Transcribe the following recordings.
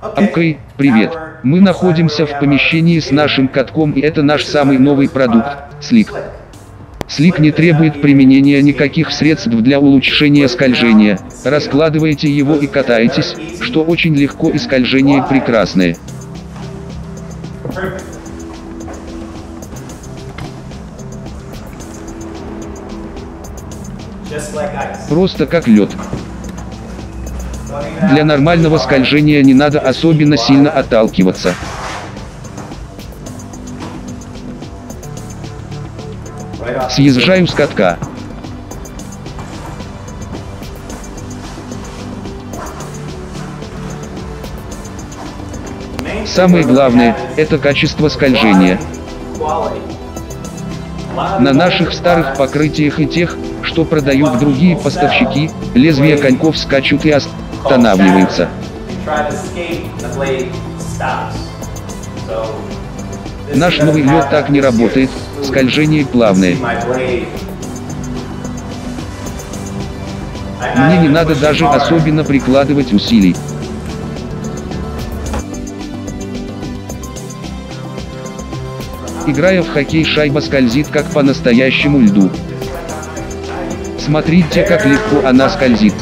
Окей, привет. Мы находимся в помещении с нашим катком и это наш самый новый продукт, Слик. Слик не требует применения никаких средств для улучшения скольжения. Раскладываете его и катаетесь, что очень легко и скольжение прекрасное. Просто как лед. Для нормального скольжения не надо особенно сильно отталкиваться. Съезжаю с катка. Самое главное, это качество скольжения. На наших старых покрытиях и тех, что продают другие поставщики, лезвия коньков скачут и останавливаются. Наш новый лед так не работает, скольжение плавное. Мне не надо даже особенно прикладывать усилий. Играя в хоккей шайба скользит как по настоящему льду. Смотрите как легко она скользит.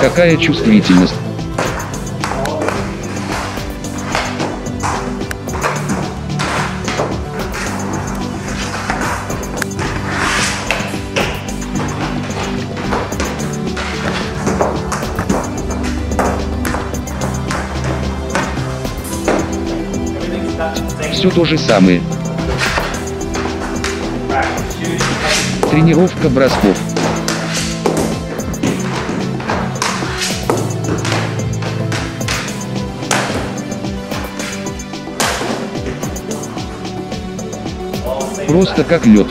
Какая чувствительность. Все то же самое. Тренировка бросков. Просто как лед.